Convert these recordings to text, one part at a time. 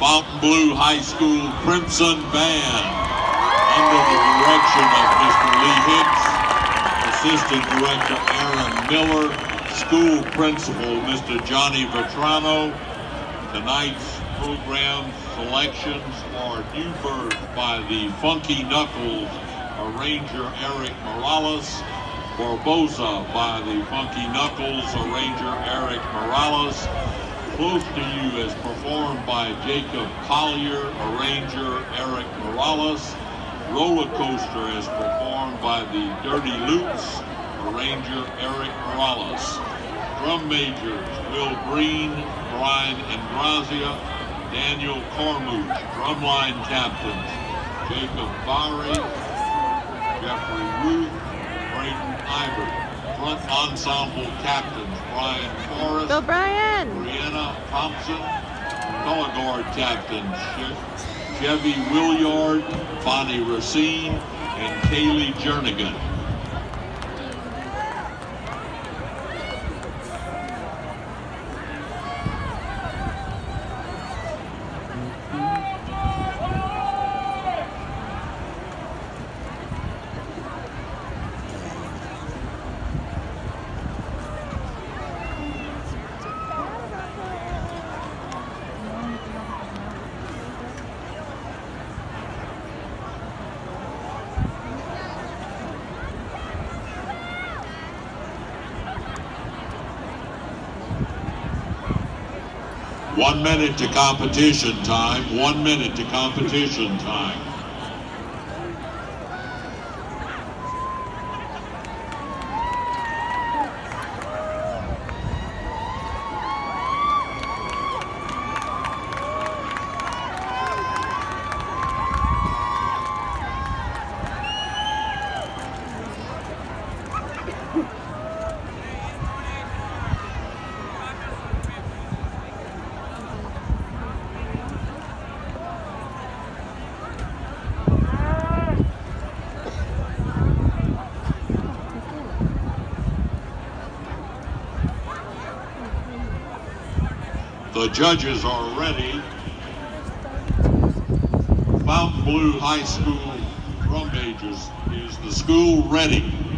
Fontainebleau High School Crimson Band under the direction of Mr. Lee Hicks, Assistant Director Aaron Miller, School Principal Mr. Johnny Vetrano. Tonight's program selections are New Birth by the Funky Knuckles arranger Eric Morales, Barbosa by the Funky Knuckles arranger Eric Morales, Close to You is performed by Jacob Collier, arranger Eric Morales. Roller Coaster is performed by the Dirty Loops, arranger Eric Morales. Drum majors Will Green, Brian Ingrazia, Daniel Cormouche. Drumline captains Jacob Barry, Jeffrey Ruth, Braden Ibert. Front ensemble captains Brian Forrest. Go Brian! Brianna Thompson, color guard captain Chevy Williard, Bonnie Racine, and Kaylee Jernigan. One minute to competition time. One minute to competition time. The judges are ready. Fontainebleau High School drum majors is the school ready.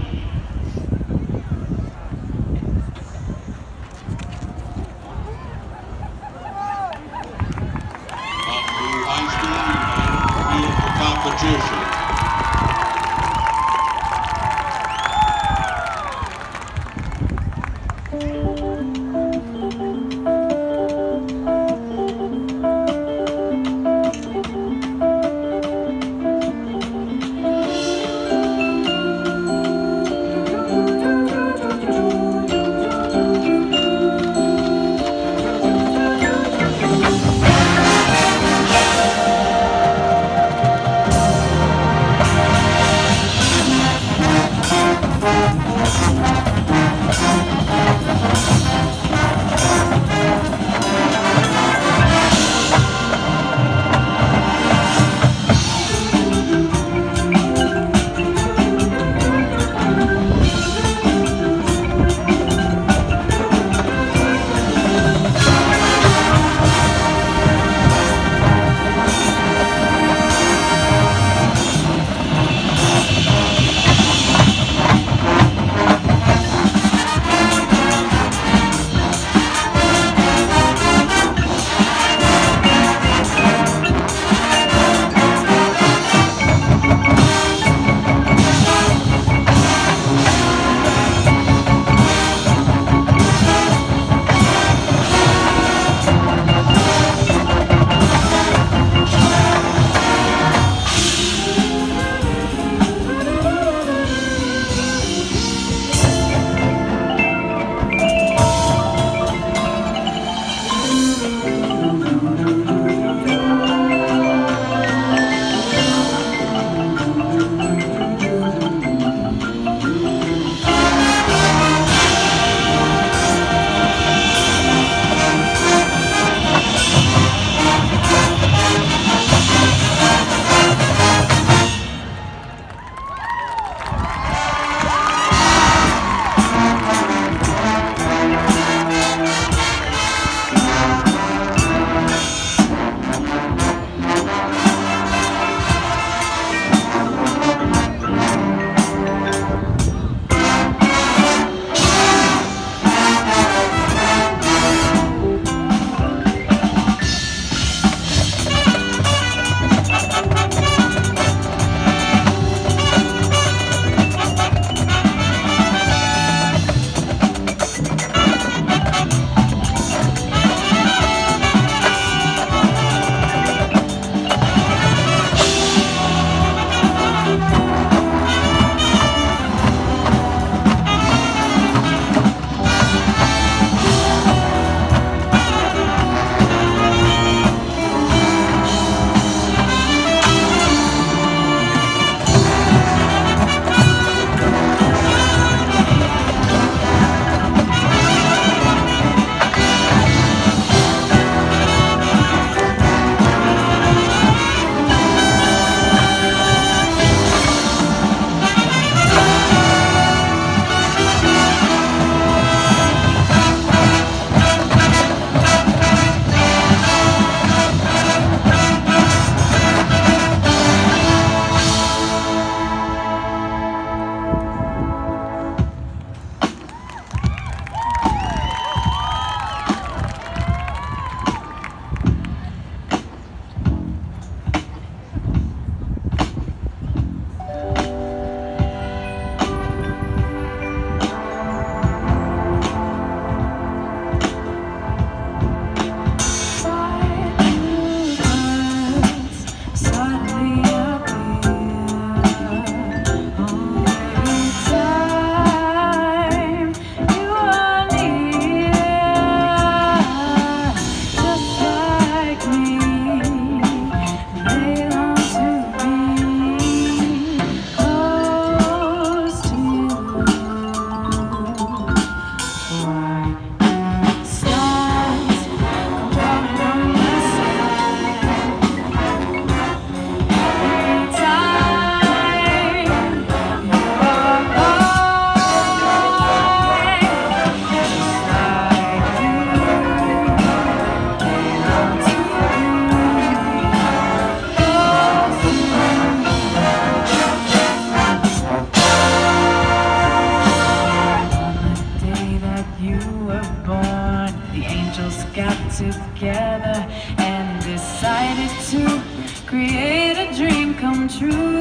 together and decided to create a dream come true.